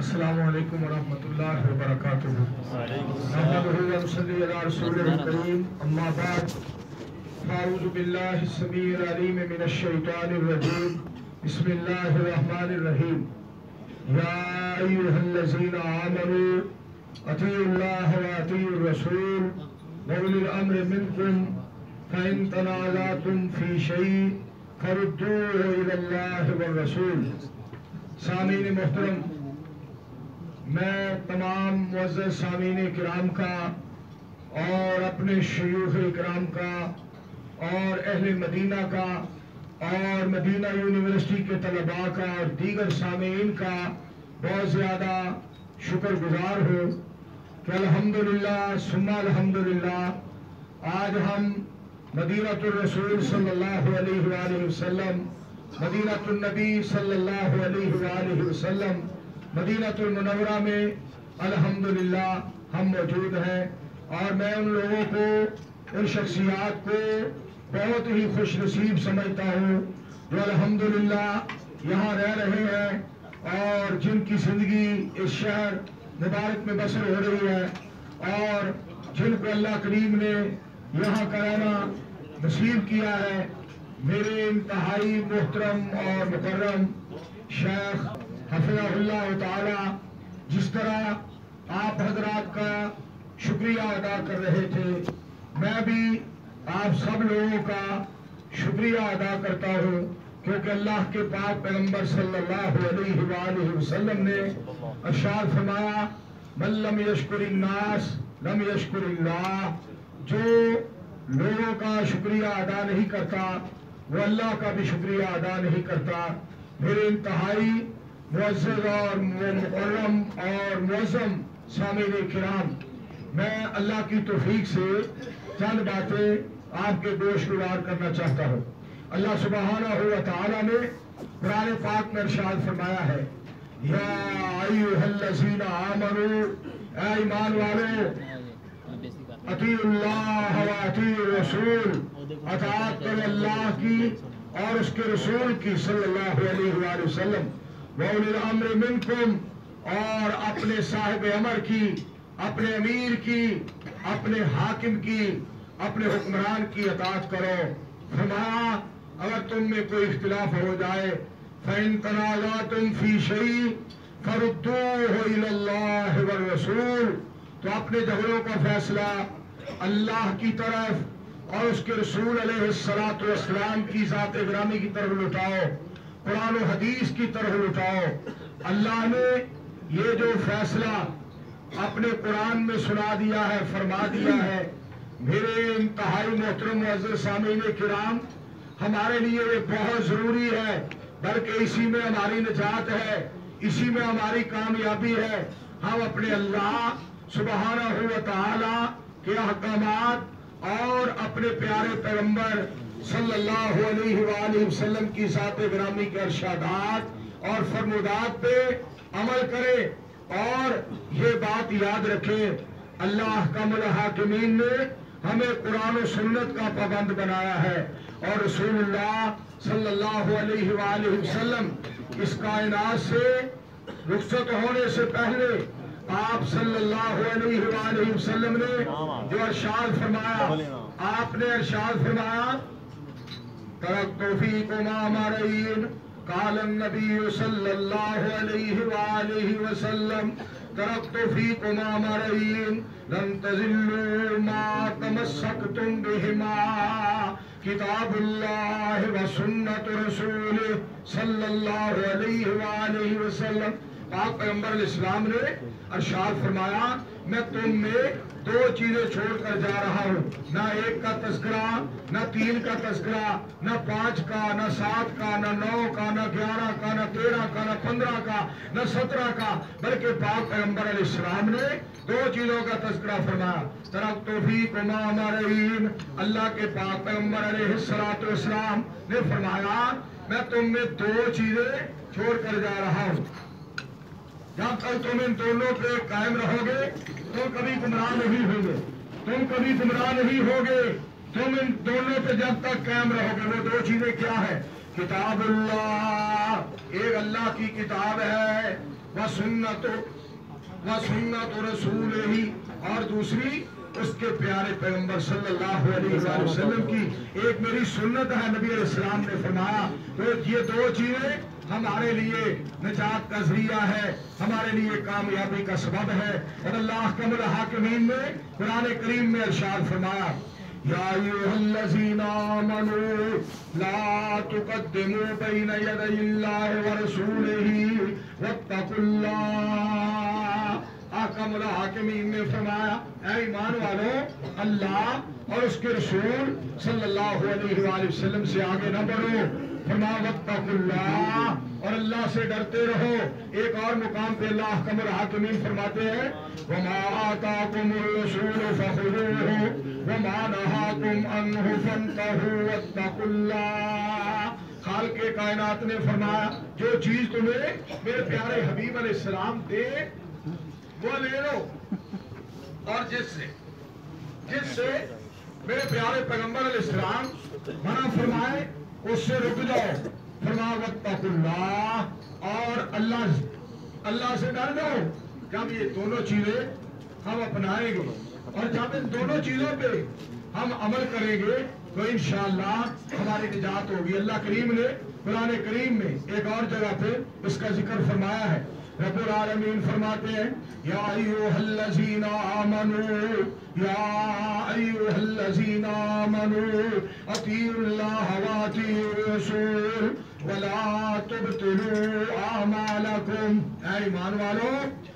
السلام علیکم ورحمۃ اللہ وبرکاتہ۔ نحمده ونصلي على رسوله الكريم اما بعد، فاعوذ بالله السميع العليم من الشيطان الرجيم بسم الله الرحمن الرحيم يا ايها الذين امنوا اطيعوا الله واطيعوا الرسول واولي الامر منكم فان تنازعتم في شيء فردوه الى الله والرسول۔ سامعین محترم میں تمام معزز سامعین کرام کا اور اپنے شیوخ کرام کا اور اہل مدینہ کا اور مدینہ یونیورسٹی کے طلباء کا اور دیگر سامعین کا بہت زیادہ شکر گزار ہوں کہ الحمدللہ، ثم الحمدللہ، آج ہم مدینہ الرسول صلی اللہ علیہ وآلہ وسلم مدینہ النبی صلی اللہ علیہ وآلہ وسلم مدینہ المنورہ میں الحمدللہ ہم موجود ہیں اور میں ان لوگوں کو، ان شخصیات کو بہت ہی خوش نصیب سمجھتا ہوں جو الحمدللہ یہاں رہ رہے ہیں اور جن کی زندگی اس شہر مبارک میں بسر ہو رہی ہے اور جن کو اللہ کریم نے یہاں کا رہنا نصیب کیا ہے، میرے انتہائی محترم اور مکرم شیخ حفظہ اللہ تعالی، جس طرح آپ حضرات کا شکریہ ادا کر رہے تھے، میں بھی آپ سب لوگوں کا شکریہ ادا کرتا ہوں، کیونکہ اللہ کے پاک پیغمبر صلی اللہ علیہ وآلہ وسلم نے ارشاد فرمایا، من لم یشکر الناس، لم یشکر اللہ. جو لوگوں کا شکریہ ادا نہیں کرتا، وہ اللہ کا بھی شکریہ ادا نہیں کرتا۔ میرے انتہائی معزز اور مکرم اور معظم سامعین کرام، میں اللہ کی توفیق سے چند باتیں آپ کے گوش گزار کرنا چاہتا ہوں۔ اللہ سبحانہ و تعالی نے قرآن پاک میں ارشاد فرمایا ہے، یا ایوہ الذین آمنوا، اے ایمان والے اطیع اللہ و اطیع الرسول، اطاعت کرو اللہ کی اور اس کے رسول کی صلی اللہ علیہ وآلہ وسلم۔ وَأُولِي الْأَمْرِ مِنْكُمْ اور اپنے صاحب عمر کی، اپنے امیر کی، اپنے حاکم کی، اپنے حکمران کی اطاعت کرو۔ فرمایا اگر تم میں کوئی اختلاف ہو جائے، فَإِن تَنَازَعْتُمْ فِي شَيْءٍ فَرُدُّوهُ إِلَى اللَّهِ وَالرَّسُولِ۔ تو اپنے جھگڑوں کا فیصلہ اللہ کی طرف اور اس کے رسول علیہ السلام کی ذات گرامی کی طرف لٹاؤ قرآن و حدیث کی طرف لٹاؤ اللہ نے یہ جو فیصلہ اپنے قرآن میں سنا دیا ہے، فرما دیا ہے، میرے انتہائی محترم معزز سامعین کرام، ہمارے لیے یہ بہت ضروری ہے، بلکہ اسی میں ہماری نجات ہے، اسی میں ہماری کامیابی ہے۔ ہم اپنے اللہ سبحانہ و تعالی کے احکامات اور اپنے پیارے پیغمبر صلی اللہ علیہ وآلہ وسلم کی ذات گرامی کے ارشادات اور فرمودات پہ عمل کرے اور یہ بات یاد رکھے، اللہ حکم الحاکمین نے ہمیں قرآن و سنت کا پابند بنایا ہے اور رسول اللہ صلی اللہ علیہ وآلہ وسلم اس کائنات سے رخصت ہونے سے پہلے آپ صلی اللہ علیہ وآلہ وسلم نے جو ارشاد فرمایا، آپ نے ارشاد فرمایا ترکت فیکم آمرین قال النبی صلی اللہ علیہ وآلہ وسلم ترکت فیکم آمرین لن تزلوا ما تمسکتم بہما کتاب اللہ و سنت رسول صلی اللہ علیہ وآلہ وسلم۔ پاک پیغمبر الاسلام نے ارشاد فرمایا، میں تم میں دو چیزیں چھوڑ کر جا رہا ہوں۔ نہ ایک کا تذکرہ، نہ تین کا تذکرہ، نہ پانچ کا، نہ سات کا، نہ نو کا، نہ گیارہ کا، نہ تیرہ کا، نہ پندرہ کا، نہ سترہ کا۔ بلکہ پاک پیغمبر علیہ السلام نے دو چیزوں کا تذکرہ فرمایا۔ ترک توفیق ما اللہ کے پاک پیغمبر علیہ السلام نے فرمایا، میں تم میں دو چیزیں چھوڑ کر جا رہا ہوں۔ جب تک تم ان دونوں پہ قائم رہو گے، تم کبھی گمراہ نہیں ہوگے تم کبھی گمراہ نہیں ہوگے تم ان دونوں پہ جب تک قائم رہو گے، وہ دو چیزیں کیا ہے کتاب اللہ۔ ایک اللہ کی کتاب ہے و سنت و سنت رسول ہی۔ اور دوسری اس کے پیارے پیغمبر صلی اللہ علیہ وسلم کی۔ ایک میری سنت ہے، نبی علیہ السلام نے فرمایا۔ تو یہ دو چیزیں ہمارے لیے نجات کا ذریعہ ہے، ہمارے لیے کامیابی کا سبب ہے۔ اور اللہ کم الحاکمین نے قرآن کریم میں ارشاد فرمایا، یا ایوہ الذین آمنوا لا تقدموا بین یدی اللہ ورسولہ واتقوا اللہ۔ آقام الحاکمین نے فرمایا، اے ایمان والو، اللہ اور اس کے رسول صلی اللہ علیہ وآلہ وسلم سے آگے نہ بڑھو۔ فرما واتقوا اللہ اور اللہ سے ڈرتے رہو۔ ایک اور مقام پہ اللہ حکم الحاکمین فرماتے ہیں، وَمَا آتَاكُمُ الرَّسُولُ فَخُذُوهُ وَمَا نَهَاكُمْ عَنْهُ فَانْتَهُوا وَاتَّقُوا اللَّهَ۔ خالق کائنات نے فرمایا، جو چیز تمہیں میرے پیارے حبیب علیہ السلام دے، وہ لے لو۔ اور جس سے جس سے میرے پیارے پیغمبر علیہ السلام منع فرمائے اس سے رک جاؤ فرما وقت اللہ اور اللہ اللہ سے ڈر جاؤ جب یہ دونوں چیزیں ہم اپنائیں گے۔ اور جب ان دونوں چیزوں پہ ہم عمل کریں گے، تو انشاءاللہ ہماری نجات ہوگی۔ اللہ کریم نے، قرآن کریم میں ایک اور جگہ پہ اس کا ذکر فرمایا ہے۔ رب العالمین فرماتے ہیں، یا ایوہ الذین آمنوا یا ایوہ الذین آمنوا اطیعوا اللہ و اطیعوا الرسول، ولا تبتلوا اعمالکم۔ اے ایمان والو،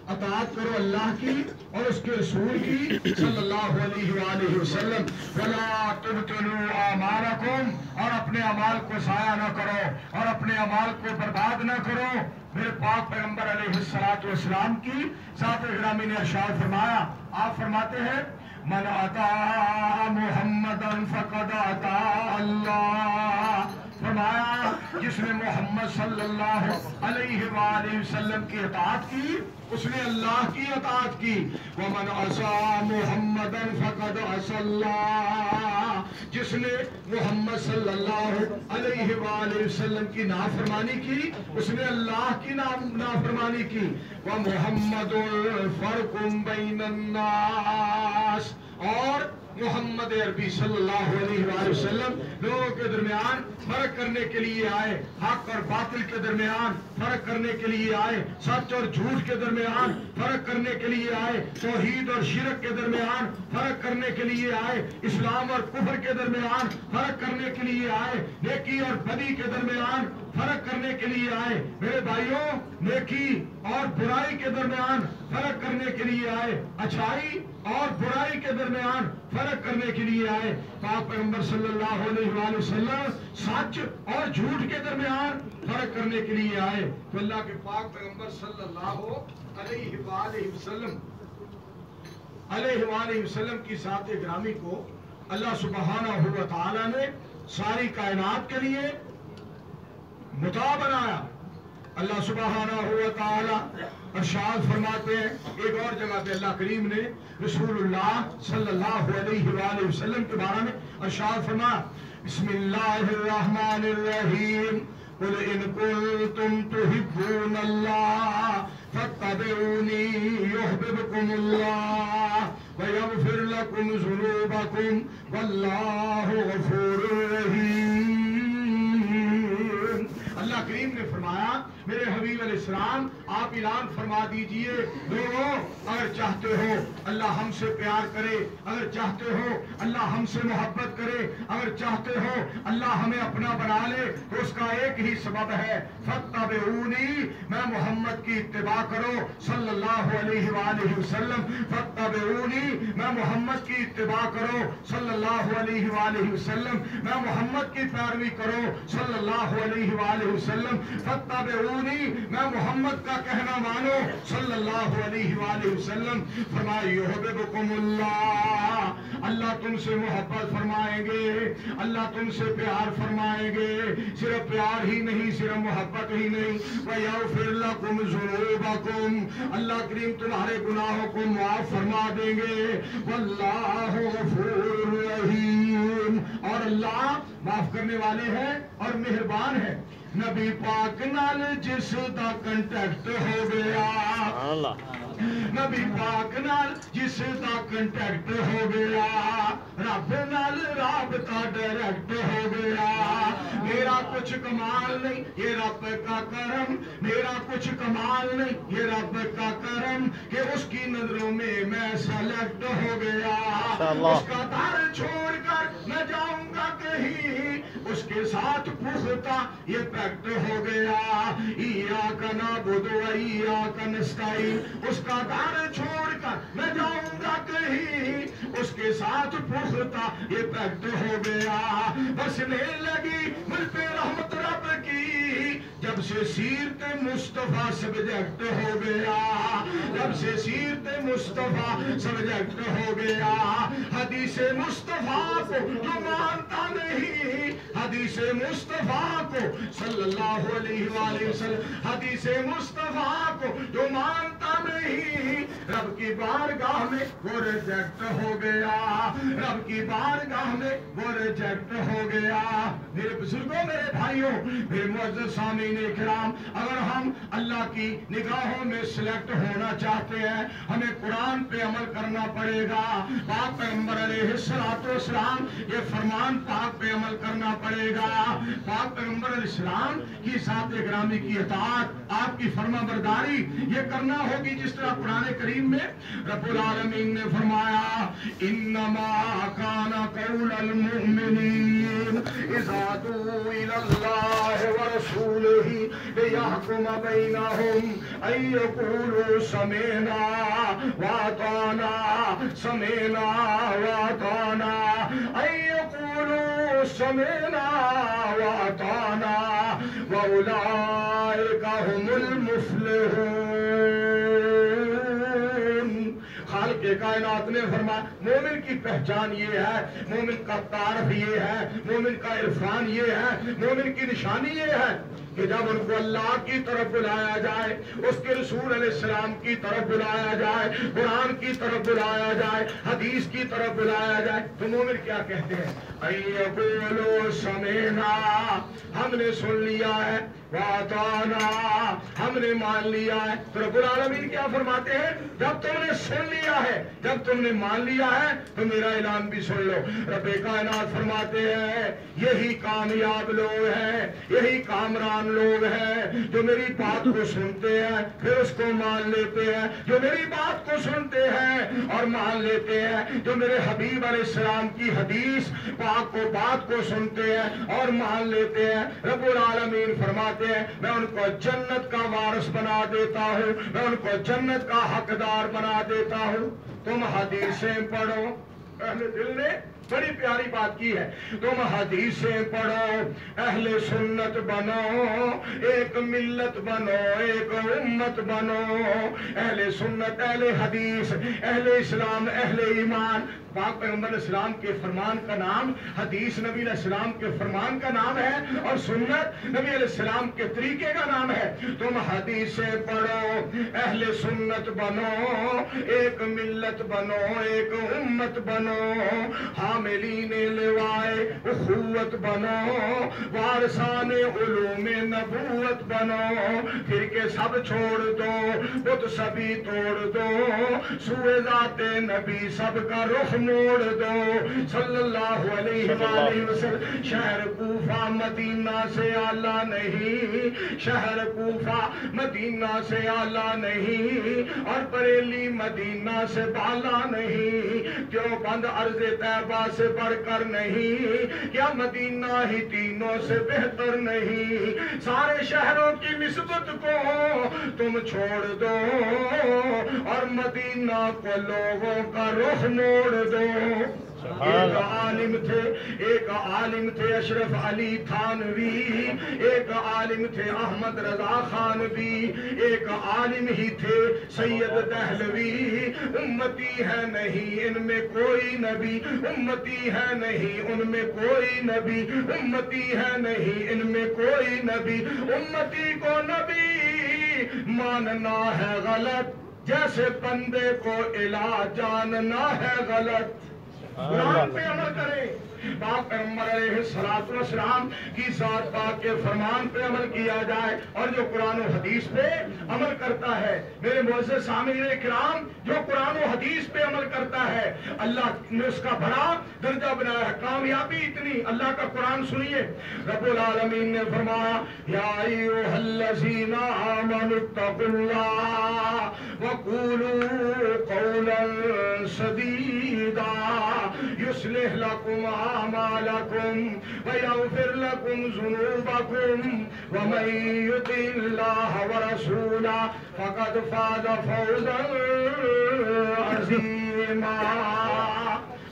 اطاعت کرو اللہ کی اور اس کے رسول کی صلی اللہ علیہ وآلہ وسلم۔ ولا تبتلوا اعمالکم اور اپنے اعمال کو ضائع نہ کرو اور اپنے اعمال کو برباد نہ کرو۔ میرے پاک پیغمبر علیہ السلام والسلام کی ذات گرامی نے ارشاد فرمایا۔ آپ فرماتے ہیں، من عطا محمدن فقد عطا اللہ. فرمایا جس نے محمد صلی اللہ علیہ وآلہ وسلم کی اطاعت کی، اس نے اللہ کی اطاعت کی۔ ومن عصا محمدن فقد عصا اللہ جس نے محمد صلی اللہ علیہ وآلہ وسلم کی نافرمانی کی، اس نے اللہ کی نافرمانی کی۔ ومحمد فرق بین الناس۔ اور محمد عربی صلی اللہ علیہ وآلہ وسلم لوگوں کے درمیان فرق کرنے کے لیے آئے، حق اور باطل کے درمیان فرق کرنے کے لیے آئے، سچ اور جھوٹ کے درمیان فرق کرنے کے لیے آئے، توحید اور شرک کے درمیان فرق کرنے کے لیے آئے، اسلام اور کفر کے درمیان فرق کرنے کے لیے آئے، نیکی اور بدی کے درمیان فرق کرنے کے لیے آئے۔ میرے بھائیوں، نیکی اور برائی کے درمیان فرق کرنے کے لیے آئے۔ اچھائی اور برائی کے درمیان فرق کرنے کے لیے آئے۔ پاک پیغمبر صلی اللہ علیہ وآلہ وسلم سچ اور جھوٹ کے درمیان فرق کرنے کے لیے آئے۔ تو اللہ کے پاک پیغمبر صلی اللہ علیہ وآلہ وسلم، علیہ وآلہ وسلم کی ذات گرامی کو اللہ سبحانہ ہوا تعالی نے ساری کائنات کے لیے متا بنایا۔ اللہ سبحانہ ہوا تعالی ارشاد فرماتے ہیں، ایک اور جگہ پہ اللہ کریم نے رسول اللہ صلی اللہ علیہ وآلہ وسلم کے بارے میں ارشاد فرمایا۔ بسم اللہ الرحمن الرحیم۔ قل ان کنتم تحبون اللہ فاتبعونی یحببکم اللہ ویغفر لکم ذنوبکم واللہ غفور رحیم۔ کریم نے فرمایا میرے حبیب علیہ السلام، آپ اعلان فرما دیجیے، لوگوں، اگر چاہتے ہو اللہ ہم سے پیار کرے، اگر چاہتے ہو اللہ ہم سے محبت کرے، اگر چاہتے ہو اللہ ہمیں اپنا بنا لے، تو اس کا ایک ہی سبب ہے فتبعونی میں محمد کی اتباع کرو، صلی اللہ علیہ وآلہ وسلم فتبعونی میں محمد کی اتباع کرو، صلی اللہ علیہ وآلہ وسلم، میں محمد کی پیروی کرو، صلی اللہ علیہ وآلہ وسلم فتبعونی میں محمد کا کہنا مانو، صلی اللہ علیہ وآلہ وسلم فرمائے، یحببکم اللہ اللہ تم سے محبت فرمائیں گے، اللہ تم سے پیار فرمائیں گے، صرف پیار ہی نہیں، صرف محبت ہی نہیں، وَيَغْفِرْ لَكُمْ ذُنُوبَكُمْ، اللہ کریم تمہارے گناہوں کو معاف فرما دیں گے واللہ غفور رحیم اور اللہ معاف کرنے والے ہیں اور مہربان ہے نبی پاک نال جس دا کنٹیکٹ ہو گیا نبی پاک نال جس دا کنٹیکٹ ہو گیا رب نال رابطہ ڈائریکٹ ہو گیا۔ میرا کچھ کمال نہیں یہ رب کا کرم۔ میرا کچھ کمال نہیں یہ رب کا کرم۔ کہ اس کی نظروں میں میں سلیکٹ ہو گیا۔ اس کا در چھوڑ کر میں جاؤں گا کہیں۔ اس کے ساتھ پختہ یہ پیکٹ ہو گیا۔ ایا کا نعبد و ایا کا نستعین۔ اس کا گھر چھوڑ کر میں جاؤں گا کہیں؟ اس کے ساتھ پختہ یہ پیکٹ ہو گیا۔ بسنے لگی مجھ پہ رحمت رب کی۔ جب سے سیرت مصطفیٰ سبجیکٹ ہو گیا، جب سے سیرت مصطفیٰ سبجیکٹ ہو گیا، حدیث مصطفیٰ کو جو مانتا نہیں، حدیث مصطفیٰ کو صلی اللہ علیہ وآلہ وسلم، حدیث مصطفیٰ کو جو مانتا نہیں، رب کی بارگاہ میں وہ ریجیکٹ ہو گیا، رب کی بارگاہ میں وہ ریجیکٹ ہو گیا۔ میرے بزرگوں، میرے بھائیوں، میرے معزز سامعین کرام، اگر ہم اللہ کی نگاہوں میں سلیکٹ ہونا چاہتے ہیں، ہمیں قرآن پہ عمل کرنا پڑے گا۔ پاک پیغمبر علیہ السلام یہ فرمان پاک پہ عمل کرنا پڑے گا۔ پاک پیغمبر علیہ السلام کی ذات گرامی کی اطاعت، آپ کی فرما برداری، یہ کرنا ہوگی جس طرح قرآن کریم میں رب العالمین نے فرمایا، انما کان قول المؤمنین اذا دعوا الى اللہ ورسولہ لیحکم بینہم ان یقولوا سمینا واطانا سمینا واطانا ان یقولوا سمینا واطانا واولئک هم المفلحون۔ خالق کائنات نے فرمایا، مومن کی پہچان یہ ہے، مومن کا تعارف یہ ہے، مومن کا عرفان یہ ہے، مومن کی نشانی یہ ہے۔ کہ جب ان کو اللہ کی طرف بلایا جائے، اس کے رسول علیہ السلام کی طرف بلایا جائے، قرآن کی طرف بلایا جائے، حدیث کی طرف بلایا جائے، تو مومن کیا کہتے ہیں؟ ایقولو سمینا ہم نے سن لیا ہے واتانا ہم نے مان لیا ہے۔ تو رب العالمین کیا فرماتے ہیں؟ جب تم نے سن لیا ہے، جب تم نے مان لیا ہے، تو میرا اعلان بھی سن لو۔ رب کائنات فرماتے ہیں، یہی کامیاب لوگ ہیں، یہی کامران مسلمان لوگ ہیں جو میری بات کو سنتے ہیں، پھر اس کو مان لیتے ہیں۔ جو میری بات کو سنتے ہیں اور مان لیتے ہیں، جو میرے حبیب علیہ السلام کی حدیث، پاک کو بات کو سنتے ہیں اور مان لیتے ہیں۔ رب العالمین فرماتے ہیں، میں ان کو جنت کا وارث بنا دیتا ہوں، میں ان کو جنت کا حقدار بنا دیتا ہوں۔ تم حدیثیں پڑھو۔ اہل دل نے بڑی پیاری بات کی ہے۔ تم حدیثیں پڑھو، اہل سنت بنو، ایک ملت بنو، ایک امت بنو۔ اہل سنت، اہل حدیث، اہل اسلام، اہل ایمان۔ پاک پیغمبر علیہ السلام کے فرمان کا نام، حدیث نبی علیہ السلام کے فرمان کا نام ہے اور سنت نبی علیہ السلام کے طریقے کا نام ہے۔ تم حدیثیں پڑھو، اہل سنت بنو، ایک ملت بنو، ایک امت بنو۔ ہاں حاملین لوائے اخوت بنو وارثان علوم نبوت بنو۔ پھر کے سب چھوڑ دو بت سبھی توڑ دو۔ سوئے ذات نبی سب کا رخ موڑ دو۔ صلی اللہ علیہ وآلہ وسلم۔ شہر کوفہ مدینہ سے آلہ نہیں۔ شہر کوفہ مدینہ سے آلہ نہیں۔ اور بریلی مدینہ سے بالا نہیں۔ کیوں بند عرض طیبہ سے بڑھ کر نہیں، کیا مدینہ ہی تینوں سے بہتر نہیں؟ سارے شہروں کی نسبت کو تم چھوڑ دو اور مدینہ کو لوگوں کا رخ موڑ دو۔ ایک عالم تھے ایک عالم تھے اشرف علی تھانوی ایک عالم تھے احمد رضا خانوی ایک عالم ہی تھے سید دہلوی۔ امتی ہے نہیں ان میں کوئی نبی امتی ہے نہیں ان میں کوئی نبی امتی ہے نہیں ان میں کوئی نبی۔ امتی کو نبی ماننا ہے غلط جیسے بندے کو الہ جاننا ہے غلط۔ قرآن پہ عمل کریں پاک پیغمبر علیہ الصلوۃ والسلام کی ذات پاک کے فرمان پہ عمل کیا جائے اور جو قرآن و حدیث پہ عمل کرتا ہے۔ میرے معزز سامعین کرام، جو قرآن و حدیث پہ عمل کرتا ہے، اللہ نے اس کا بڑا درجہ بنایا ہے۔ کامیابی اتنی۔ اللہ کا قرآن سنیے۔ رب العالمین نے فرمایا، یا ایھا الذین آمنوا اتقوا اللہ وقولوا قولا سدیدا يصلح لكم أعمالكم ويغفر لكم ذنوبكم ومن يطع الله ورسوله فقد فاز فوزا عظيما.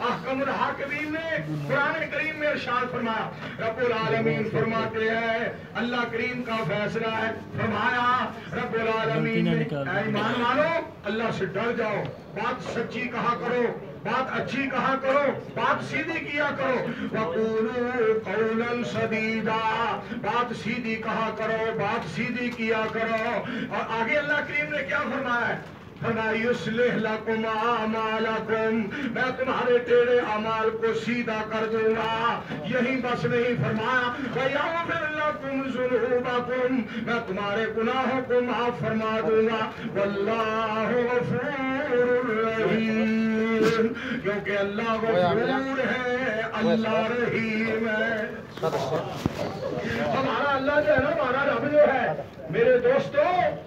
احکم الحاکمین نے قرآن کریم میں ارشاد فرمایا رب العالمین فرماتے ہیں اللہ کریم کا فیصلہ ہے فرمایا رب العالمین نے ایمان مانو اللہ سے ڈر جاؤ بات سچی کہا کرو۔ بات اچھی کہا کرو، بات سیدھی کیا کرو۔ وَقُولُوا قَوْلًا سَدِيدًا بات سیدھی کہا کرو، بات سیدھی کیا کرو۔ اور آگے اللہ کریم نے کیا فرمایا ہے؟ يُسْلِحْ لَكُمْ آمَالَكُمْ میں تمہارے ٹیڑے عمال کو سیدھا کر دوں گا۔ یہی بس نہیں فرمایا۔ وَيَغْفِرْ لَكُمْ ذُنُوبَكُمْ، میں تمہارے گناہوں کو معاف فرما دوں گا۔ وَاللَّهُ غَفُورٌ رَحِيمٌ۔ کیونکہ اللہ غفور ہے اللہ رحیم ہے ہمارا اللہ جو ہے نا ہمارا رب جو ہے میرے دوستوں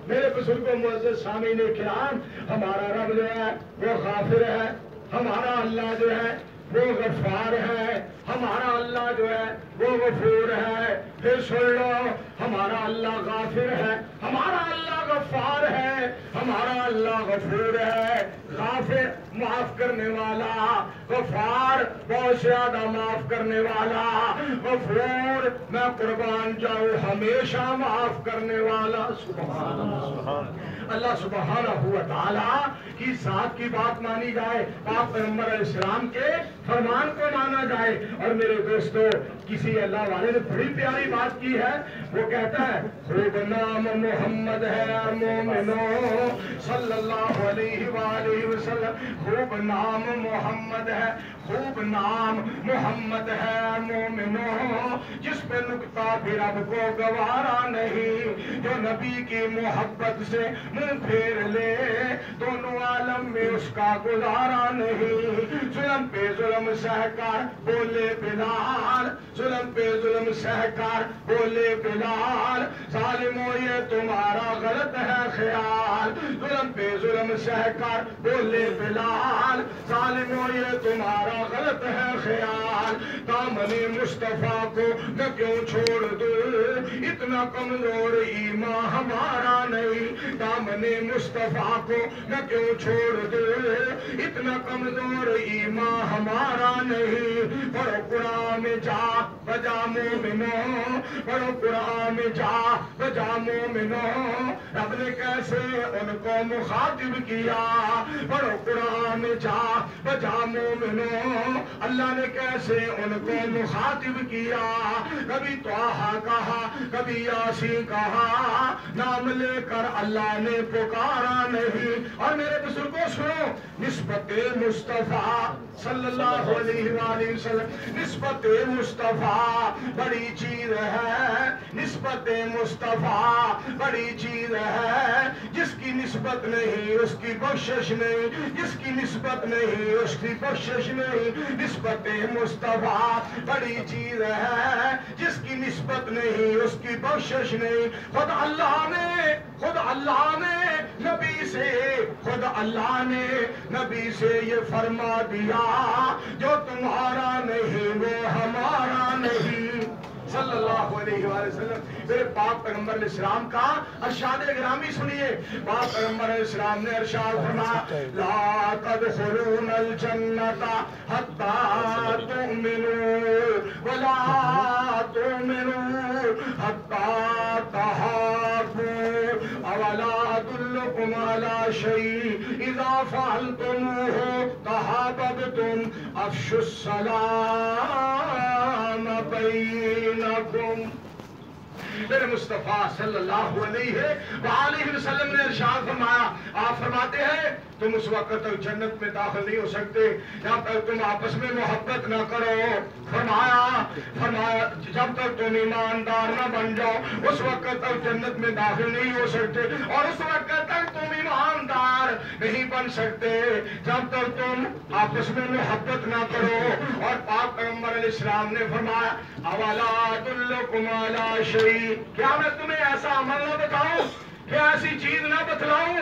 میرے بزرگوں معزز سامعین کرام ہمارا رب جو ہے وہ غافر ہے، ہمارا اللہ جو ہے وہ غفار ہے، ہمارا اللہ جو ہے، وہ غفور ہے۔ پھر سن لو، ہمارا اللہ غافر ہے۔ ہمارا اللہ غفار ہے۔ ہمارا اللہ غفور ہے۔ غافر معاف کرنے والا، غفار بہت زیادہ معاف کرنے والا، غفور میں قربان جاؤں، ہمیشہ معاف کرنے والا۔ سبحان اللہ اللہ سبحانہ ہوا تعالیٰ، کی ذات کی بات مانی جائے آپ پیغمبر علیہ السلام کے فرمان کو مانا جائے۔ اور میرے دوستو، کسی اللہ والے نے بڑی پیاری بات کی ہے۔ وہ کہتا ہے، خوب نام محمد ہے مومنو۔ صلی اللہ علیہ وآلہ وسلم، خوب نام محمد ہے۔ خوب نام محمد ہے مومنو۔ جس پہ نکتا بھی رب کو گوارا نہیں، جو نبی کی محبت سے منہ پھیر لے، دونوں عالم میں اس کا گزارا نہیں۔ ظلم پہ ظلم سہ کر بولے بلال۔ ظلم پہ ظلم سہ کر بولے بلال۔ ظالمو، یہ تمہارا غلط ہے خیال۔ ظلم پہ ظلم سہ کر بولے بلال۔ ظالمو، یہ تمہارا غلط ہے خیال۔ دامن مصطفیٰ کو میں کیوں چھوڑ دوں اتنا کمزور ایمان ہمارا نہیں۔ دامن مصطفیٰ کو میں کیوں چھوڑ دوں اتنا کمزور ایمان ہمارا نہیں۔ پڑھو قرآن میں جا، بجا مومنو۔ پڑھو قرآن میں جا، بجا مومنو۔ رب نے کیسے ان کو مخاطب کیا؟ پڑھو قرآن میں جا، بجا مومنو۔ اللہ نے کیسے ان کو مخاطب کیا؟ کبھی توحا کہا، کبھی یاسین کہا۔ نام لے کر اللہ نے پکارا نہیں۔ اور میرے بزرگوں، سنو، نسبت مصطفیٰ صلی اللہ علیہ وآلہ وسلم، نسبت مصطفیٰ بڑی چیز ہے۔ نسبت مصطفیٰ بڑی چیز ہے۔ جس کی نسبت نہیں، اس کی بخشش نہیں۔ جس کی نسبت نہیں، اس کی بخشش نہیں۔ نسبت مصطفیٰ بڑی چیز ہے۔ جس کی نسبت نہیں، اس کی بخشش نہیں۔ خود اللہ نے، خود اللہ نے نبی سے، خود اللہ نے نبی سے یہ فرما دیا۔ جو تمہارا نہیں، وہ ہمارا نہیں۔ صلی اللہ علیہ وآلہ وسلم، میرے پاک پیغمبر علیہ السلام کا ارشاد گرامی سنیے۔ پاک پیغمبر علیہ السلام نے ارشاد فرمایا لا تدخلون الجنت حتی تؤمنوا ولا تؤمنوا حتی تحابوا اولا ادلکم علی شیء اذا فعلتموه؟ تحاببتم افشوا السلام بینکم میرے مصطفیٰ صلی اللہ علیہ وآلہ وسلم نے ارشاد فرمایا، آپ فرماتے ہیں، تم اس وقت تک جنت میں داخل نہیں ہو سکتے جب تک تم آپس میں محبت نہ کرو۔ فرمایا فرمایا، جب تک تم ایماندار نہ بن جاؤ، اس وقت تک جنت میں داخل نہیں ہو سکتے، اور اس وقت تک تم ایماندار نہیں بن سکتے۔ جب تک تم آپس میں محبت نہ کرو۔ اور پاک پیغمبر علیہ السلام نے فرمایا اولاد اللہ شہید کیا میں تمہیں ایسا عمل نہ بتاؤں؟ کہ ایسی چیز نہ بتلاؤں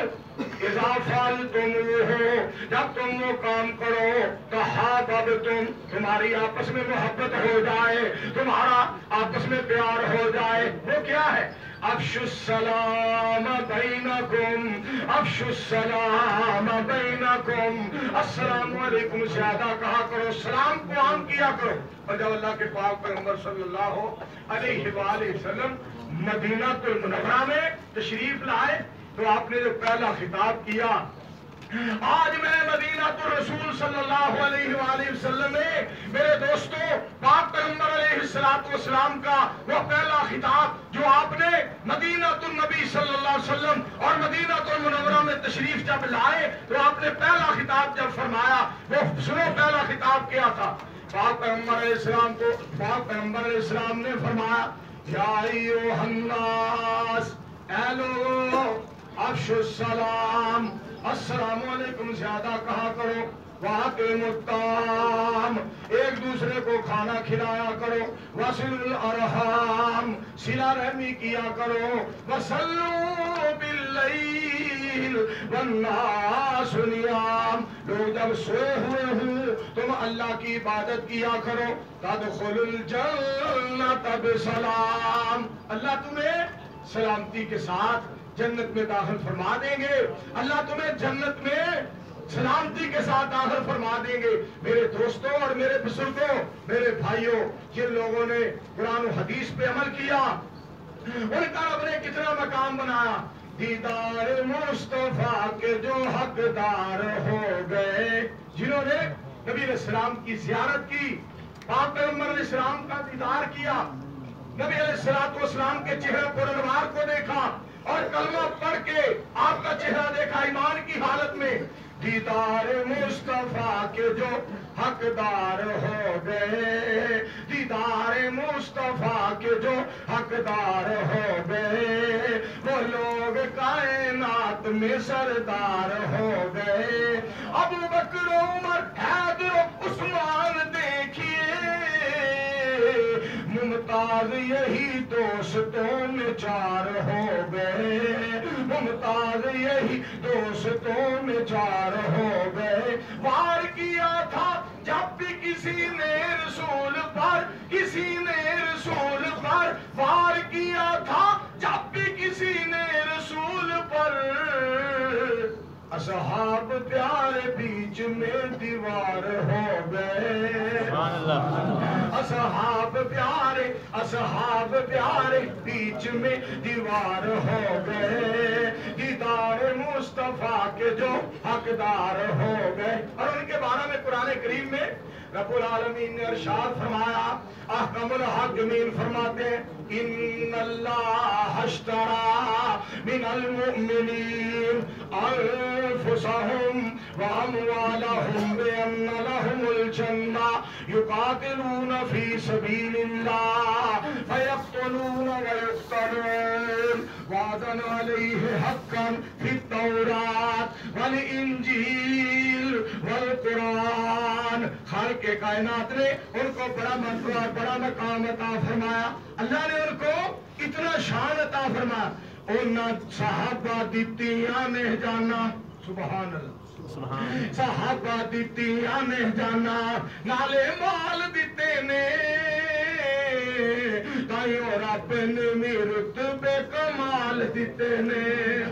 اضافال تم ہو، جب تم وہ کام کرو تو ہاتھ اب تم تمہاری آپس میں محبت ہو جائے، تمہارا آپس میں پیار ہو جائے۔ وہ کیا ہے؟ افش السلام بینکم افشو السلام بینکم۔ السلام علیکم، زیادہ کہا کرو، سلام کو عام کیا کرو۔ اور جب اللہ کے پاک پیغمبر صلی اللہ علیہ وآلہ وسلم مدینہ المنورہ میں تشریف لائے۔ تو آپ نے جو پہلا خطاب کیا آج میں مدینہ الرسول صلی اللہ علیہ وآلہ وسلم میں میرے دوستو پاک پیغمبر علیہ السلام کا وہ پہلا خطاب جو آپ نے مدینہ النبی صلی اللہ علیہ وسلم اور مدینہ المنورہ میں تشریف جب لائے تو آپ نے پہلا خطاب جب فرمایا، وہ سنو پہلا خطاب کیا تھا۔ پاک پیغمبر علیہ السلام کو پاک پیغمبر علیہ السلام نے فرمایا، یا ایوہ الناس، اے لوگوں افش السلام السلام علیکم، زیادہ کہا کرو واقع متام۔ ایک دوسرے کو کھانا کھلایا کرو، وصل الارحام۔ سلا رحمی کیا کرو وصلو باللیل والناس نیام۔ لوگ جب سوئے ہوئے ہوں، تم اللہ کی عبادت کیا کرو۔ تدخل الجنت بسلام۔ اللہ تمہیں سلامتی کے ساتھ جنت میں داخل فرما دیں گے اللہ تمہیں جنت میں سلامتی کے ساتھ داخل فرما دیں گے میرے دوستوں اور میرے بزرگوں میرے بھائیوں جن لوگوں نے قرآن و حدیث پہ عمل کیا ان کا رب نے کتنا مقام بنایا دیدار مصطفیٰ کے جو حقدار ہو گئے جنہوں نے نبی علیہ السلام کی زیارت کی پاک پیغمبر علیہ السلام کا دیدار کیا نبی علیہ السلام کے چہرے پر انوار کو دیکھا اور کلمہ پڑھ کے آپ کا چہرہ دیکھا ایمان کی حالت میں۔ دیدار مصطفیٰ کے جو حقدار ہو گئے۔ دیدار مصطفیٰ کے جو حقدار ہو گئے۔ وہ لوگ کائنات میں سردار ہو گئے۔ ابو بکر عمر حیدر عثمان دیکھیے۔ ممتاز یہی دوستوں میں چار ہو گئے ممتاز یہی دوستوں میں چار ہو گئے وار کیا تھا جب بھی کسی نے رسول پر، کسی نے رسول پر وار اصحاب پیارے بیچ میں دیوار ہو گئے۔ اصحاب پیارے اصحاب پیارے بیچ میں دیوار ہو گئے۔ دیدار مصطفیٰ کے جو حقدار ہو گئے۔ اور ان کے بارے میں قرآن کریم میں رب العالمین نے ارشاد فرمایا، احکم الحاکمین فرماتے ہیں، ان اللہ اشترا من المؤمنین انفسهم واموالهم بان لهم الجنہ یقاتلون فی سبیل اللہ فیقتلون ویقتلون وعدا علیہ حقا فی التورات والانجیل والقرآن خالق کے کائنات نے ان کو بڑا مرتبہ اور بڑا مقام عطا فرمایا۔ اللہ نے ان کو اتنا شان عطا فرمایا۔ انہاں صحابہ دیتیاں نے جانا۔ سبحان اللہ۔ صحابہ دیتیاں نے جانا۔ نالے مال دیتے نے۔ تائیوں رب نے میرت بے کمال دیتے نے۔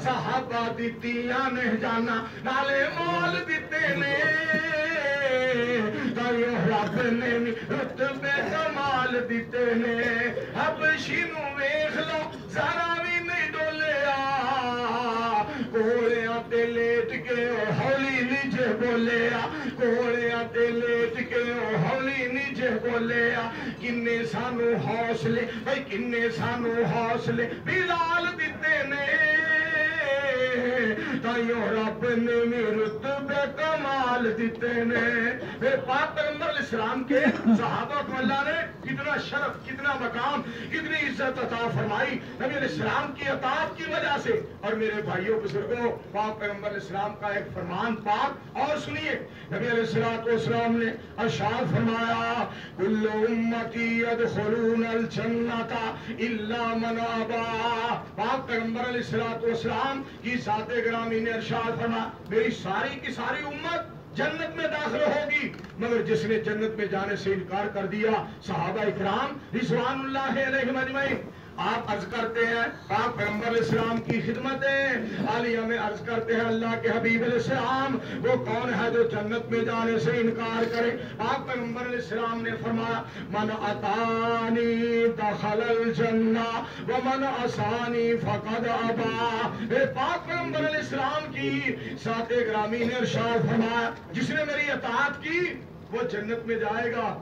صحابہ دیتیاں نے جانا۔ نالے مال دیتے نے۔ رب نے میرت بے کمال دیتے نے حبشی نو ویخ لو ذرا بھی نہیں ڈولیا کوڑیاں تے لیٹ کے ہولی نیچے بولیا کوڑیاں تے لیٹ کے ہولی نیچے بولیا کنے سانو حوصلے بھائی کنے سانو حوصلے بلال دیتے نے تائیوں رب نے بھی رتبے کمال دیتے نے پھر پاک پیغمبر علیہ السلام کے صحابہ کو اللہ نے کتنا شرف کتنا مقام کتنی عزت عطا فرمائی نبی علیہ السلام کی اطاعت کی وجہ سے اور میرے بھائیوں بزرگوں پاک پیغمبر علیہ السلام کا ایک فرمان پاک اور سنیے نبی علیہ السلام والسلام نے ارشاد فرمایا کل امتی يدخلون الجنت الا من ابا پاک پیغمبر علیہ الصلوۃ والسلام کی ذات گرامی نے ارشاد فرما، میری ساری کی ساری امت جنت میں داخل ہوگی۔ مگر جس نے جنت میں جانے سے انکار کر دیا، صحابہ اکرام رضوان اللہ علیہ مجمعین آپ عرض کرتے ہیں پاک پیغمبر علیہ السلام کی خدمتیں عالیہ میں عرض کرتے ہیں، اللہ کے حبیب علیہ السلام وہ کون ہے جو جنت میں جانے سے انکار کرے؟ پاک پیغمبر علیہ السلام نے فرمایا، من اتانی دخل الجنہ ومن اسانی فقد ابا. اے پاک پیغمبر علیہ السلام کی ساتھ گرامی نے ارشاد فرمایا، جس نے میری اطاعت کی، وہ جنت میں جائے گا۔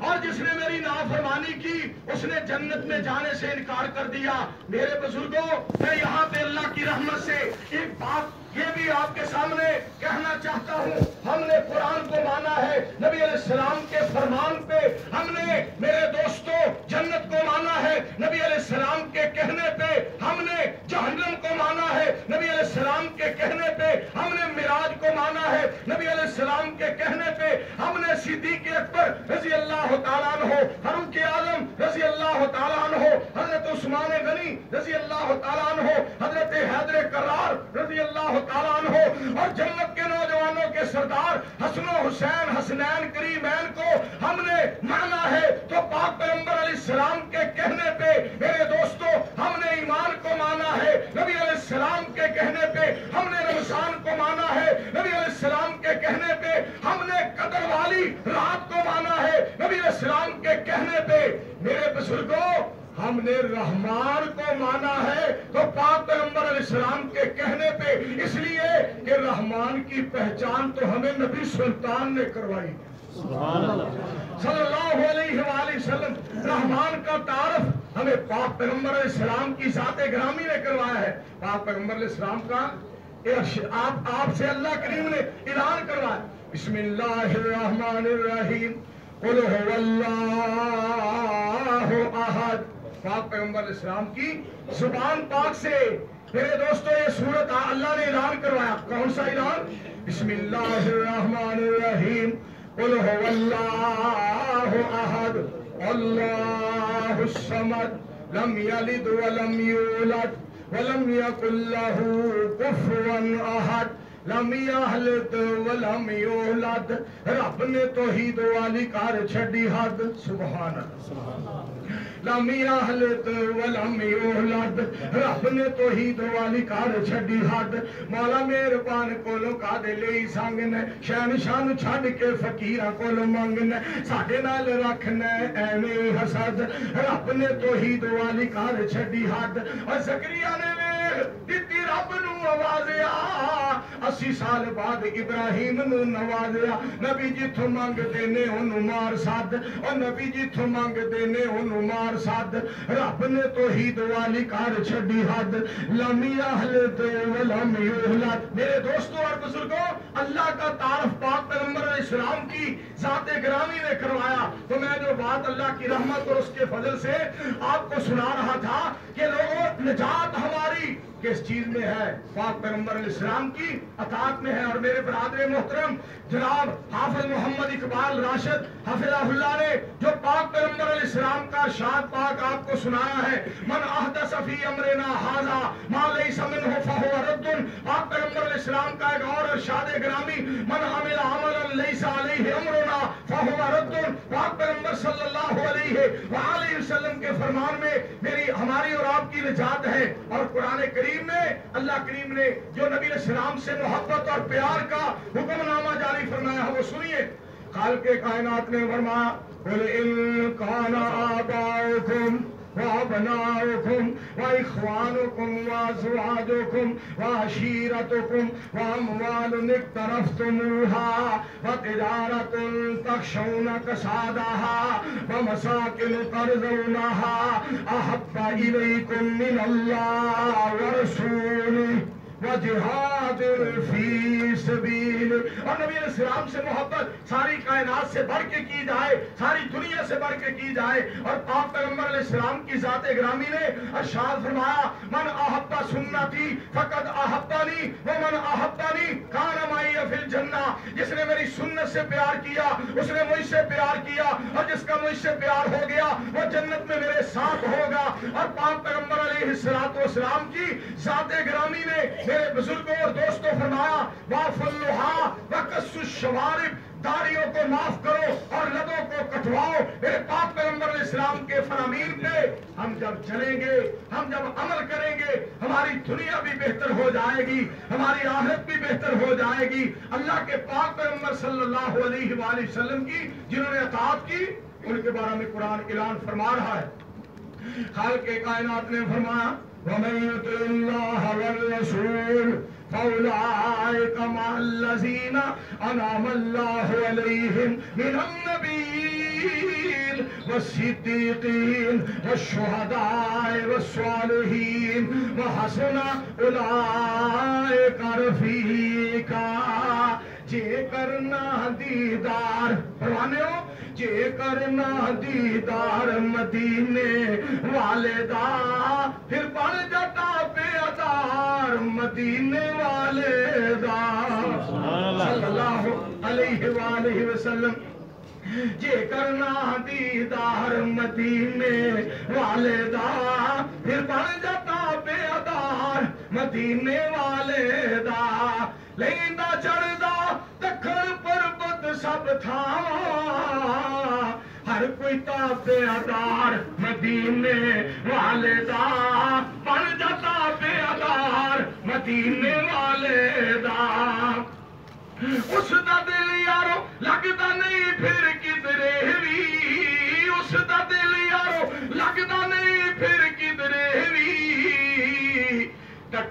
اور جس نے میری نافرمانی کی، اس نے جنت میں جانے سے انکار کر دیا۔ میرے بزرگوں، میں یہاں پہ اللہ کی رحمت سے ایک بات یہ بھی آپ کے سامنے کہنا چاہتا ہوں، ہم نے قرآن کو مانا ہے، نبی علیہ السلام کے فرمان پہ ہم نے میرے دوستوں جنت کو مانا ہے، نبی علیہ السلام کے کہنے پہ ہم نے جہنم کو مانا ہے، نبی علیہ السلام کے کہنے پہ ہم نے مراج کو مانا ہے، نبی علیہ السلام کے کہنے پہ ہم نے صدیق اکبر رضی اللہ تعالیٰ عنہ، فاروق عالم رضی اللہ تعالیٰ عنہ، حضرت عثمان غنی رضی اللہ تعالیٰ عنہ، حضرت حیدر کرار رضی اللہ تعالیٰ عنہ اور جنت کے نوجوانوں کے سردار حسن و حسین، حسنین کریمین کو ہم نے مانا ہے۔ تو پاک پیغمبر علیہ السلام کے کہنے پہ، میرے دوستو، ہم نے ایمان کو مانا ہے۔ نبی علیہ السلام کے کہنے پہ ہم نے رمضان کو مانا ہے۔ نبی علیہ السلام کے کہنے پہ ہم نے قدر والی رات کو مانا ہے۔ نبی علیہ السلام کے کہنے پہ، میرے بزرگوں ہم نے رحمان کو مانا ہے تو پاک پیغمبر علیہ السلام کے کہنے پہ اس لیے کہ رحمان کی پہچان تو ہمیں نبی سلطان نے کروائی۔ صلی اللہ علیہ وآلہ وسلم رحمان کا تعارف ہمیں پاک پیغمبر علیہ السلام کی ذات گرامی نے کروایا ہے۔ پاک پیغمبر علیہ السلام کا آپ آپ سے اللہ کریم نے اعلان کروایا۔ بسم اللہ الرحمن الرحیم۔ قل هو اللہ احد۔ پاک پیغمبر علیہ السلام کی زبان پاک سے۔ میرے دوستو، یہ صورت اللہ نے اعلان کروایا۔ کون سا اعلان؟ بسم اللہ الرحمن الرحیم۔ قل هو اللہ احد۔ اللہ الصمد۔ لم یلد ولم یولد۔ ولم یکن له کفوا احد۔ لم یہلد ولم یولد۔ رب نے توحید والی کار چھڑی حد۔ سبحان اللہ۔ سبحان اللہ۔ لم یہلد ولم یولد رب نے توحید والی کار چھڑی حد مولا مہربان کولو کا دے لئی سنگنے شان شان چھڑ کے فقیراں کولو منگنے ساڈے نال رکھنے ایویں حسد رب نے توحید والی کار چھڑی حد اور زکریا نے دیتی رب نو آوازیا اسی سال بعد ابراہیم نو نوازیا نبی جی تھو مانگ دینے انو مار ساد اور نبی جی تھو مانگ دینے انو مار ساد رب نے توحید والی کار چھڑی حد لمی اہل اہلت ولم یہلت میرے دوستو اور بزرگوں اللہ کا تعارف پاک پیغمبر علیہ السلام کی ذات گرامی نے کروایا تو میں جو بات اللہ کی رحمت اور اس کے فضل سے آپ کو سنا رہا تھا کہ لوگوں، نجات ہماری کس چیز میں ہے؟ پاک پیغمبر علیہ السلام کی اطاعت میں ہے اور میرے برادر محترم، جناب حافظ محمد اقبال راشد حافظ اللہ نے جو پاک پیغمبر علیہ السلام کا شاد پاک آپ کو سنایا ہے، من احدث فی امرنا حاضا ما لیس منہ فہو رد. پاک پیغمبر علیہ السلام کا ایک اور ارشاد گرامی، من عمل عملا لیس علیہ امرنا. فہو رد پاک پیغمبر صلی اللہ علیہ وآلہ وسلم کے فرمان میں میری، ہماری اور آپ کی نجات ہے۔ اور قرآن کریم نے، اللہ کریم نے جو نبی السلام سے محبت اور پیار کا حکم نامہ جاری فرمایا ہے، وہ سنیے۔ خالق کائنات نے فرمایا، قل ان کان آباؤکم وابناؤکم وإخوانكم وأزواجكم وعشيرتكم وأموال اقترفتموها وتجارة تخشون كسادها ومساكن ترضونها، أحب إليكم من الله ورسوله. وجہاد فی سبیل۔ اور نبی علیہ السلام سے محبت ساری کائنات سے بڑھ کے کی جائے، ساری دنیا سے بڑھ کے کی جائے۔ اور پاک پیغمبر علیہ السلام کی ذات گرامی نے ارشاد فرمایا، من احبا سنتی فقط احبانی، ومن احبانی کان مائی فی الجنہ۔ جس نے میری سنت سے پیار کیا، اس نے مجھ سے پیار کیا، اور جس کا مجھ سے پیار ہو گیا، وہ جنت میں میرے ساتھ ہوگا۔ اور پاک پیغمبر علیہ السلام کی ذات گرامی نے میرے بزرگوں اور دوستوں فرمایا واف اللہ وقص الشوارب، داڑیوں کو معاف کرو اور لدوں کو کٹواؤ۔ میرے پاک پیغمبر علیہ السلام کے فرامین پہ ہم جب چلیں گے، ہم جب عمل کریں گے، ہماری دنیا بھی بہتر ہو جائے گی، ہماری آہت بھی بہتر ہو جائے گی۔ اللہ کے پاک پیغمبر صلی اللہ علیہ وآلہ وسلم کی، جنہوں نے اطاعت کی، ان کے بارے میں قرآن اعلان فرما رہا ہے۔ خالق کائنات نے فرمایا، وَمَن يُطِعِ اللَّهَ وَالرَّسُولَ فأولئك مع الذين أنعم الله عليهم من النبيين والصديقين والشهداء والصالحين وحسن أولئك رفيقا، جے کرنا دیدار، فرمانے ہو جے کرنا دیدار مدینے والے دا پھر بن جاتا بے ادار مدینے والے دا صلی اللہ علیہ وآلہ وسلم جے کرنا دیدار مدینے والے دا پھر بن جاتا بے ادار مدینے والے پربت سب تھا ہر کوئی تابے ادار مدینے والے دا بن جاتا بے ادار مدینے والے دا اس دا دل یارو لگتا نہیں پھر کدرے بھی اس دا دل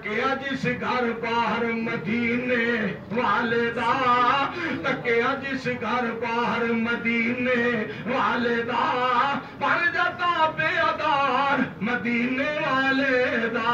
تکیا جس گھر باہر مدینے والے دا تکیا جس گھر باہر مدینے والے دا بن جاتا بے ادار، مدینے والے دا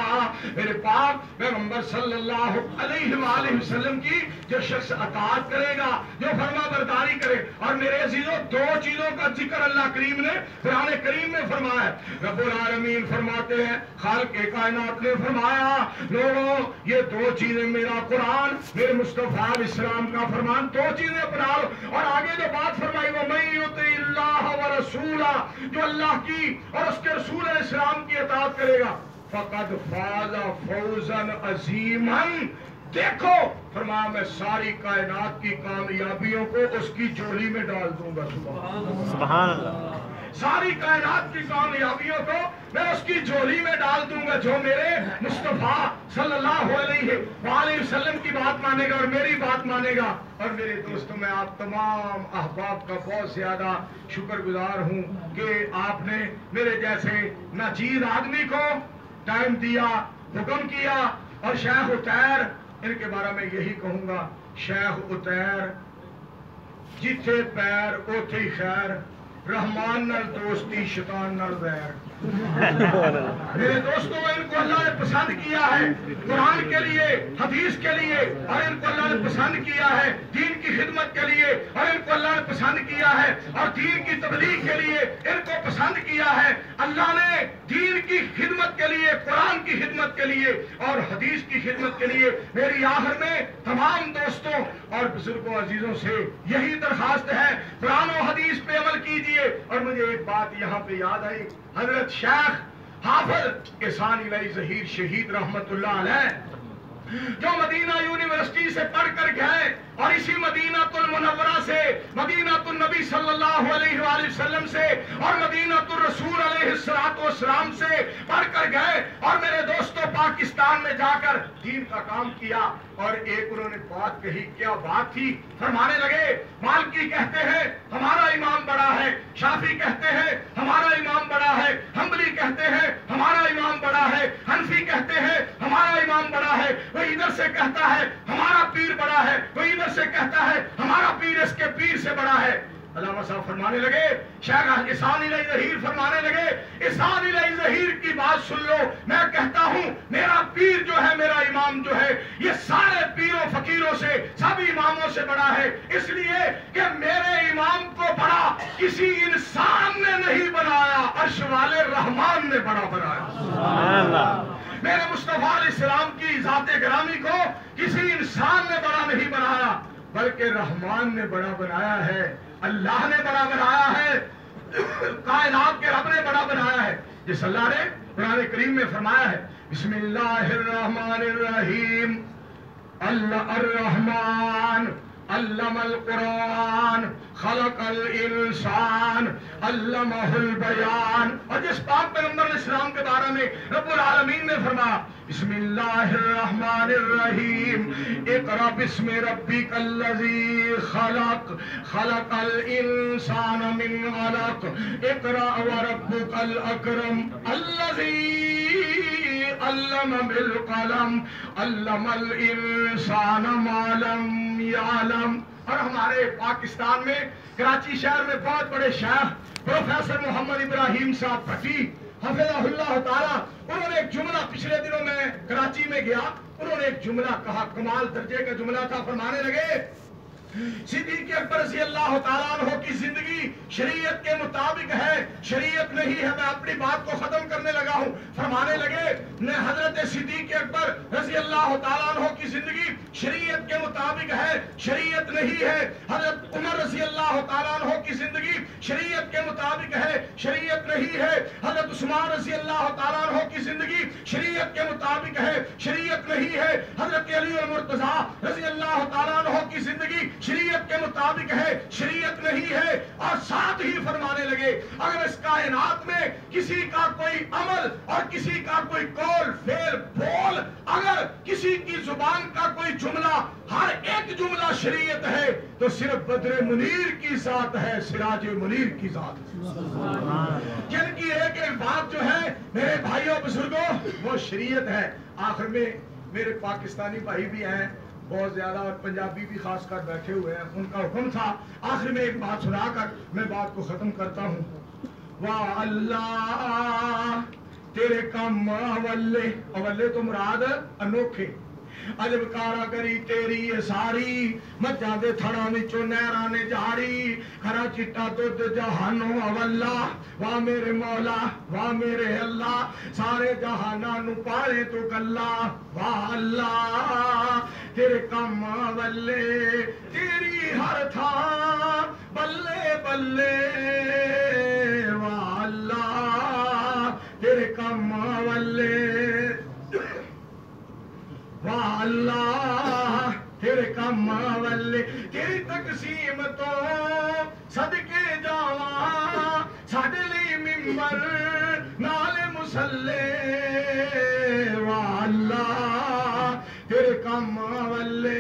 میرے پاک پیغمبر صلی اللہ علیہ وآلہ وسلم کی جو شخص اطاعت کرے گا، جو فرما برداری کرے، اور میرے عزیزوں، دو چیزوں کا ذکر اللہ کریم نے قرآن کریم میں فرمایا ہے۔ رب العالمین فرماتے ہیں، خالق کائنات نے فرمایا لوگوں یہ دو چیزیں میرا قرآن، میرے مصطفیٰ اسلام کا فرمان، دو چیزیں اپنا لو اور آگے جو بات فرمائی وہ میں یوتی اللہ و رسولہ جو اللہ کی اور اس کے رسول علیہ السلام کی اطاعت کرے گا۔ فقد فاز فوزا عظیما۔ دیکھو، فرمایا، میں ساری کائنات کی کامیابیوں کو اس کی جولی میں ڈال دوں گا۔ سبحان اللہ۔ ساری کائنات کی کامیابیوں کو میں اس کی جولی میں ڈال دوں گا جو میرے مصطفیٰ صلی اللہ علیہ وآلہ وسلم کی بات مانے گا اور میری بات مانے گا۔ اور میرے دوستوں، میں آپ تمام احباب کا بہت زیادہ شکر گزار ہوں کہ آپ نے میرے جیسے ناچیز آدمی کو ٹائم دیا، حکم کیا اور شیخ اتیر ان کے بارے میں یہی کہوں گا، شیخ اتیر جتھے پیر اوتھے خیر۔ رحمان نال دوستی شیطان نال ویر میرے دوستوں ان کو اللہ نے پسند کیا ہے۔ قرآن کے لیے، حدیث کے لیے، اور ان کو اللہ نے پسند کیا ہے۔ دین کی خدمت کے لیے، اور ان کو اللہ نے پسند کیا ہے۔ اور دین کی تبلیغ کے لیے ان کو پسند کیا ہے۔ اللہ نے دین کی خدمت کے لیے، قرآن کی خدمت کے لیے، اور حدیث کی خدمت کے لیے میری آخر میں تمام دوستوں اور بزرگوں، عزیزوں سے یہی درخواست ہے۔ قرآن و حدیث پہ عمل کیجیے۔ اور مجھے ایک بات یہاں پہ یاد آئی۔ حضرت شیخ حافظ احسان علیہ ظہیر شہید رحمت اللہ علیہ، جو مدینہ یونیورسٹی سے پڑھ کر گئے اور اسی مدینہ المنورہ سے مدینہ النبی صلی اللہ علیہ وآلہ وسلم سے اور مدینہ الرسول علیہ السلام سے پڑھ کر گئے اور میرے دوستوں پاکستان میں جا کر دین کا کام کیا اور ایک انہوں نے بات کہی، کیا بات تھی؟ فرمانے لگے، مالکی کہتے ہیں، ہمارا امام بڑا ہے، شافی کہتے ہیں، ہمارا امام بڑا ہے، حنبلی کہتے ہیں، ہمارا امام بڑا ہے، حنفی کہتے ہیں، ہمارا امام بڑا ہے، وہ ادھر سے کہتا ہے، ہمارا پیر بڑا ہے، وہ ادھر سے کہتا ہے، ہمارا پیر اس کے پیر سے بڑا ہے۔ علامہ صاحب فرمانے لگے، شیخ احسان علیہ ظہیر فرمانے لگے احسان علیہ ظہیر کی بات سن لو۔ میں کہتا ہوں، میرا پیر جو ہے، میرا امام جو ہے، یہ سارے پیروں، فقیروں سے، سب اماموں سے بڑا ہے۔ اس لیے کہ میرے امام کو بڑا کسی انسان نے نہیں بنایا، عرش والے رحمان نے بڑا بنایا۔ سبحان اللہ۔ میرے مصطفیٰ علیہ السلام کی ذات گرامی کو کسی انسان نے بڑا نہیں بنایا، بلکہ رحمان نے بڑا بنایا ہے، اللہ نے بڑا بنایا ہے، کائنات کے رب نے بڑا بنایا ہے۔ جس اللہ نے قرآن کریم میں فرمایا ہے، بسم اللہ الرحمن الرحیم، اللہ الرحمن۔ علم القرآن، خلق الانسان علمہ البیان اور جس پاک پیغمبر علیہ السلام کے بارے میں رب العالمین نے فرمایا بسم اللہ الرحمن الرحیم اقرا بسم ربک الذی خلق خلق الانسان من علق اقرا وربک الاکرم الذی علم بالقلم علم الانسان ما لم يعلم اور ہمارے پاکستان میں کراچی شہر میں بہت بڑے شیخ پروفیسر محمد ابراہیم صاحب بھٹی حفظہ اللہ تعالیٰ، انہوں نے ایک جملہ پچھلے دنوں میں کراچی میں گیا، انہوں نے ایک جملہ کہا، کمال درجے کا جملہ تھا، فرمانے لگے صدیق اکبر رضی اللہ تعالیٰ عنہ کی زندگی شریعت کے مطابق ہے۔ شریعت نہیں ہے، میں اپنی بات کو ختم کرنے لگا ہوں۔ فرمانے لگے نے حضرت صدیق اکبر رضی اللہ تعالیٰ عنہ کی زندگی شریعت کے مطابق ہے۔ شریعت نہیں ہے، حضرت عمر رضی اللہ تعالیٰ عنہ کی زندگی شریعت کے مطابق ہے۔ شریعت نہیں ہے، حضرت عثمان رضی اللہ تعالیٰ عنہ کی زندگی شریعت کے مطابق ہے۔ شریعت نہیں ہے، حضرت علی المرتضی رضی اللہ تعالیٰ عنہ کی زندگی شریعت کے مطابق ہے شریعت نہیں ہے اور ساتھ ہی فرمانے لگے اگر اس کائنات میں کسی کا کوئی عمل اور کسی کا کوئی کول فیل بول اگر کسی کی زبان کا کوئی جملہ ہر ایک جملہ شریعت ہے تو صرف بدر منیر کی ذات ہے سراج منیر کی ذات جن کی ایک ایک بات جو ہے میرے بھائیوں بزرگوں وہ شریعت ہے۔ آخر میں میرے پاکستانی بھائی بھی ہیں بہت زیادہ اور پنجابی بھی خاص کر بیٹھے ہوئے ہیں۔ ان کا حکم تھا، آخر میں ایک بات سنا کر میں بات کو ختم کرتا ہوں۔ واہ اللہ، تیرے کام اولے اولے تو مراد انوکھے۔ عجب کارا کری تیری یہ ساری مجھا دے تھڑا وچوں نہراں نے جاری کھرا چٹا دودھ جہانوں اولا واہ میرے مولا، واہ میرے اللہ، سارے جہاناں نو پالے تو کلا واہ اللہ تیرے کم ولے تیری ہر تھا بلے بلے واہ اللہ تیرے کم ولے واہ اللہ تیرے کم والے تیری تقسیم تو صدقے جاواں ساڈے ਲਈ منبر کم والے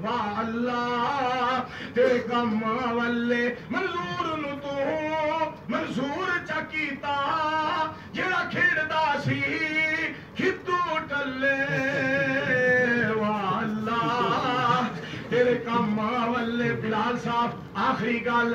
واہ اللہ تیرے کم والے منظور نو تو منظور چا کیتا جڑا کھیڑدا سی کھتو ٹلے واہ اللہ تیرے کم والے بلال صاحب آخری گل